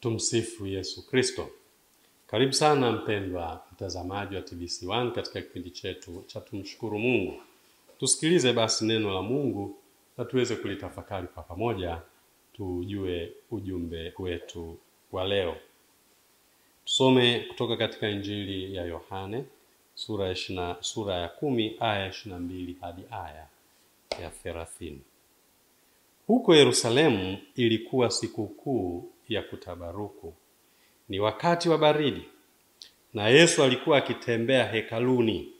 Tumsifu Yesu Kristo. Karibu sana mpendwa mtazamaji wa TBC1 katika kipindi chetu cha tumshukuru Mungu. Tusikilize basi neno la Mungu na tuweze kulitafakari kwa pamoja, tujue ujumbe wetu wa leo. Tusome kutoka katika Injili ya Yohane sura ya ishina, sura ya kumi aya ya ishirini na mbili hadi aya ya thelathini. Huko Yerusalemu ilikuwa sikukuu ya kutabaruku, ni wakati wa baridi, na Yesu alikuwa akitembea hekaluni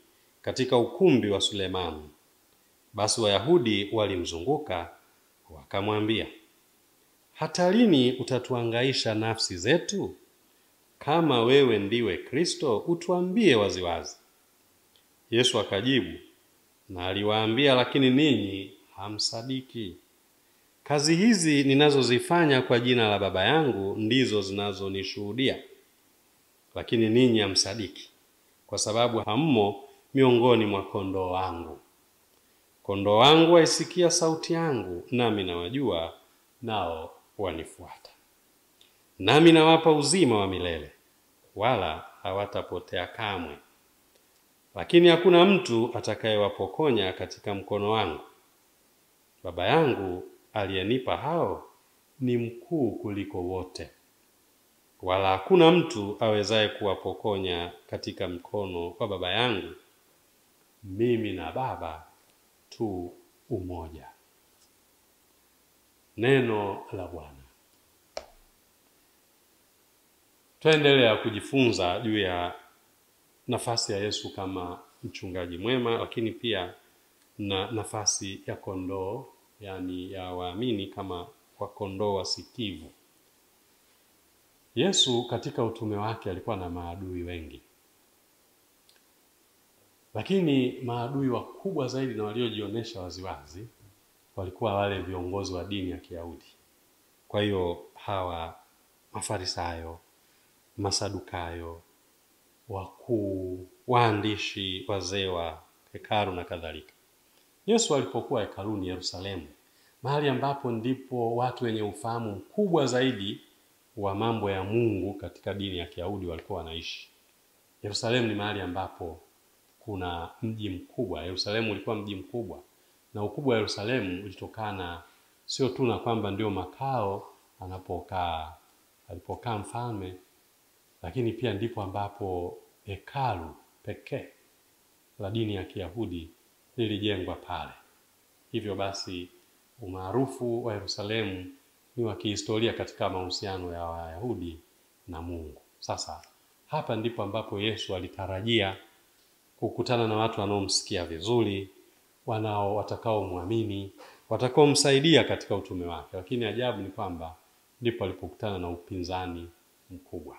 katika ukumbi wa Sulemani. Basi Wayahudi walimzunguka wakamwambia, hata lini utatuangaisha nafsi zetu? Kama wewe ndiwe Kristo, utuambie waziwazi. Yesu akajibu na aliwaambia, lakini ninyi hamsadiki. Kazi hizi ninazozifanya kwa jina la Baba yangu ndizo zinazonishuhudia, lakini ninyi hamsadiki, kwa sababu hammo miongoni mwa kondoo wangu. Kondoo wangu waisikia sauti yangu, nami nawajua, nao wanifuata. Nami nawapa uzima wa milele, wala hawatapotea kamwe, lakini hakuna mtu atakayewapokonya katika mkono wangu. Baba yangu aliyenipa hao ni mkuu kuliko wote, wala hakuna mtu awezaye kuwapokonya katika mkono wa Baba yangu. Mimi na Baba tu umoja. Neno la Bwana. Twaendelea kujifunza juu ya nafasi ya Yesu kama mchungaji mwema, lakini pia na nafasi ya kondoo, yaani ya waamini kama wakondoo wasikivu. Yesu katika utume wake alikuwa na maadui wengi, lakini maadui wakubwa zaidi na waliojionyesha waziwazi walikuwa wale viongozi wa dini ya Kiyahudi. Kwa hiyo hawa Mafarisayo, Masadukayo, wakuu, waandishi, wazee wa hekalu na kadhalika. Yesu alipokuwa hekaluni Yerusalemu, mahali ambapo ndipo watu wenye ufahamu mkubwa zaidi wa mambo ya Mungu katika dini ya Kiyahudi walikuwa wanaishi. Yerusalemu ni mahali ambapo kuna mji mkubwa. Yerusalemu ulikuwa mji mkubwa, na ukubwa wa Yerusalemu ulitokana sio tu na kwamba ndio makao anapokaa alipokaa mfalme, lakini pia ndipo ambapo hekalu pekee la dini ya Kiyahudi lilijengwa pale. Hivyo basi umaarufu wa Yerusalemu ni wa kihistoria katika mahusiano ya Wayahudi na Mungu. Sasa hapa ndipo ambapo Yesu alitarajia kukutana na watu wanaomsikia vizuri, wanao watakaomwamini, watakaomsaidia katika utume wake. Lakini ajabu ni kwamba ndipo alipokutana na upinzani mkubwa.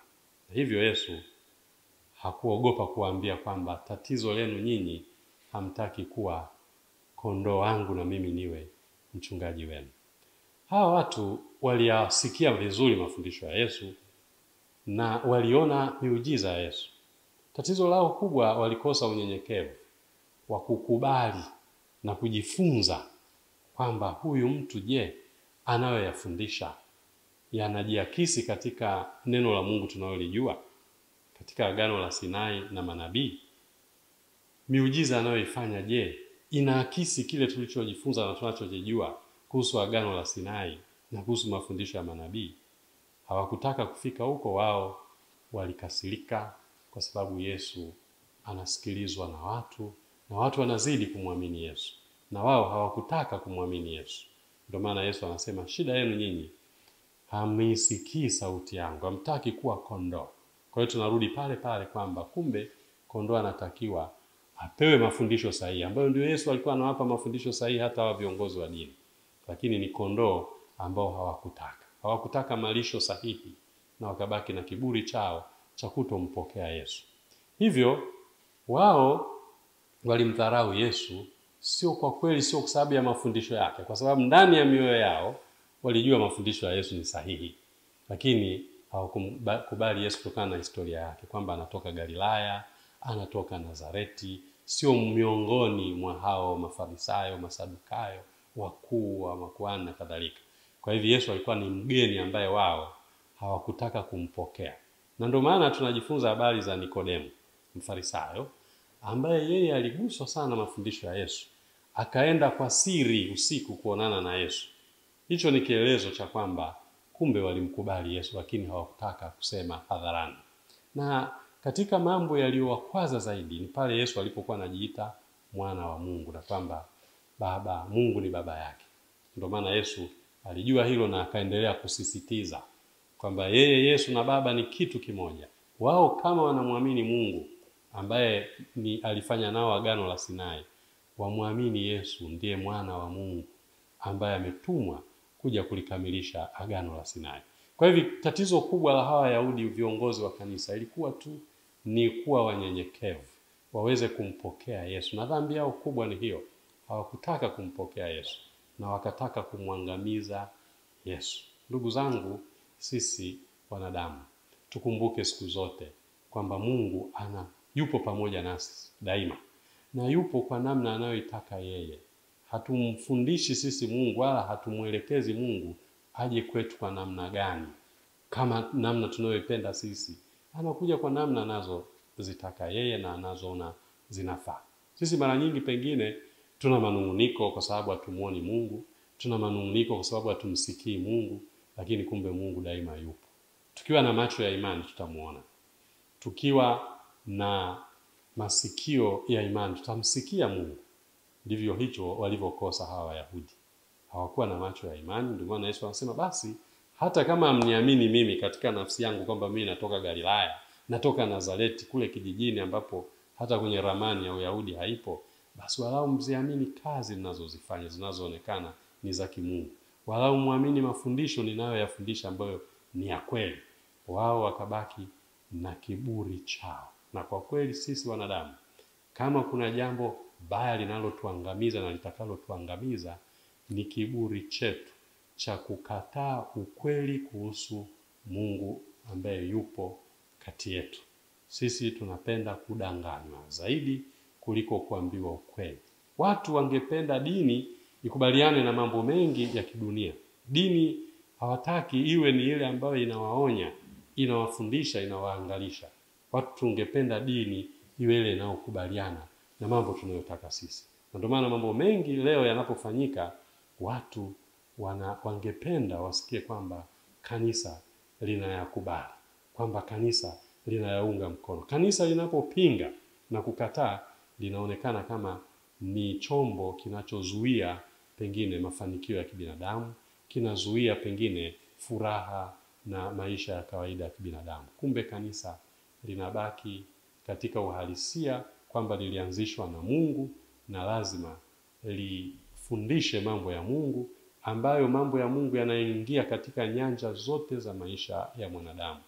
Hivyo Yesu hakuogopa kuwaambia kwamba tatizo lenu nyinyi hamtaki kuwa kondoo wangu na mimi niwe mchungaji wenu. Hawa watu waliyasikia vizuri mafundisho ya Yesu na waliona miujiza ya Yesu. Tatizo lao kubwa, walikosa unyenyekevu wa kukubali na kujifunza kwamba huyu mtu, je, anayoyafundisha yanajiakisi katika neno la Mungu tunalolijua katika Agano la Sinai na manabii? Miujiza anayoifanya je, inaakisi kile tulichojifunza na tunachojijua kuhusu Agano la Sinai na kuhusu mafundisho ya manabii? Hawakutaka kufika huko. Wao walikasirika kwa sababu Yesu anasikilizwa na watu na watu wanazidi kumwamini Yesu, na wao hawakutaka kumwamini Yesu. Ndio maana Yesu anasema, shida yenu nyinyi, hamisikii sauti yangu, hamtaki kuwa kondoo. Kwa hiyo tunarudi pale pale kwamba kumbe kondoo anatakiwa apewe mafundisho sahihi, ambayo ndio Yesu alikuwa anawapa mafundisho sahihi hata wa viongozi wa dini, lakini ni kondoo ambao hawakutaka, hawakutaka malisho sahihi, na wakabaki na kiburi chao cha kutompokea Yesu. Hivyo wao walimdharau Yesu, sio kwa kweli, sio kwa sababu ya mafundisho yake, kwa sababu ndani ya mioyo yao walijua mafundisho ya Yesu ni sahihi, lakini hawakubali Yesu kutokana na historia yake kwamba anatoka Galilaya, anatoka Nazareti, sio miongoni mwa hao Mafarisayo, Masadukayo, wakuu wa makuhani na kadhalika. Kwa hivyo Yesu alikuwa ni mgeni ambaye wao hawakutaka kumpokea, na ndio maana tunajifunza habari za Nikodemu Mfarisayo, ambaye yeye aliguswa sana mafundisho ya Yesu, akaenda kwa siri usiku kuonana na Yesu. Hicho ni kielezo cha kwamba kumbe walimkubali Yesu, lakini hawakutaka kusema hadharani. Na katika mambo yaliyowakwaza zaidi ni pale Yesu alipokuwa anajiita mwana wa Mungu na kwamba baba Mungu ni baba yake. Ndio maana Yesu alijua hilo na akaendelea kusisitiza kwamba yeye Yesu na Baba ni kitu kimoja. Wao kama wanamwamini Mungu ambaye ni alifanya nao agano la Sinai, wamwamini Yesu ndiye mwana wa Mungu ambaye ametumwa kuja kulikamilisha agano la Sinai. Kwa hivyo tatizo kubwa la hawa Wayahudi viongozi wa kanisa ilikuwa tu ni kuwa wanyenyekevu, waweze kumpokea Yesu, na dhambi yao kubwa ni hiyo, hawakutaka kumpokea Yesu na wakataka kumwangamiza Yesu. Ndugu zangu, sisi wanadamu tukumbuke siku zote kwamba Mungu ana yupo pamoja nasi daima, na yupo kwa namna anayoitaka yeye. Hatumfundishi sisi Mungu wala hatumwelekezi Mungu aje kwetu kwa namna gani, kama namna tunayoipenda sisi. Anakuja kwa namna anazozitaka yeye na anazoona zinafaa. Sisi mara nyingi pengine tuna manung'uniko kwa sababu hatumuoni Mungu, tuna manung'uniko kwa sababu hatumsikii Mungu, lakini kumbe Mungu daima yupo. Tukiwa na macho ya imani tutamuona, tukiwa na masikio ya imani tutamsikia Mungu. Ndivyo hicho walivyokosa hawa Wayahudi, hawakuwa na macho ya imani. Ndio maana Yesu anasema basi, hata kama mniamini mimi katika nafsi yangu kwamba mimi natoka Galilaya, natoka Nazareti kule kijijini ambapo hata kwenye ramani ya Uyahudi haipo, basi walau mziamini kazi ninazozifanya zinazoonekana ni za kimungu, walau mwamini mafundisho ninayoyafundisha ambayo ni ya kweli. Wao wakabaki na kiburi chao. Na kwa kweli sisi wanadamu, kama kuna jambo baya linalotuangamiza na litakalotuangamiza ni kiburi chetu cha kukataa ukweli kuhusu Mungu ambaye yupo kati yetu. Sisi tunapenda kudanganywa zaidi kuliko kuambiwa ukweli. Watu wangependa dini ikubaliane na mambo mengi ya kidunia. Dini hawataki iwe ni ile ambayo inawaonya, inawafundisha, inawaangalisha. Watu tungependa dini iwe ile inayokubaliana na mambo tunayotaka sisi, na ndio maana mambo mengi leo yanapofanyika, watu wana, wangependa wasikie kwamba kanisa linayakubali, kwamba kanisa linayaunga mkono. Kanisa linapopinga na kukataa, linaonekana kama ni chombo kinachozuia pengine mafanikio ya kibinadamu, kinazuia pengine furaha na maisha ya kawaida ya kibinadamu. Kumbe kanisa linabaki katika uhalisia kwamba lilianzishwa na Mungu na lazima lifundishe mambo ya Mungu, ambayo mambo ya Mungu yanaingia katika nyanja zote za maisha ya mwanadamu.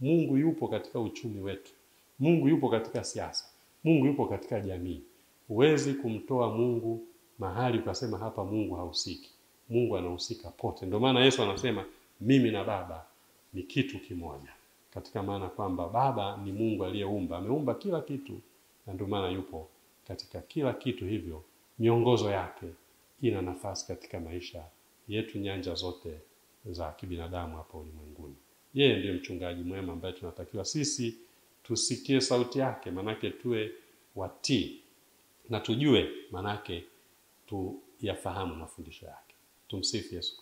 Mungu yupo katika uchumi wetu, Mungu yupo katika siasa, Mungu yupo katika jamii. Huwezi kumtoa Mungu mahali ukasema hapa Mungu hahusiki. Mungu anahusika pote. Ndio maana Yesu anasema mimi na Baba ni kitu kimoja, katika maana kwamba Baba ni Mungu aliyeumba, ameumba kila kitu, na ndio maana yupo katika kila kitu. Hivyo miongozo yake ina nafasi katika maisha yetu, nyanja zote za kibinadamu hapa ulimwenguni. Yeye ndiye mchungaji mwema ambaye tunatakiwa sisi tusikie sauti yake, manake tuwe watii na tujue, manake tuyafahamu mafundisho yake. Tumsifu Yesu Kristo.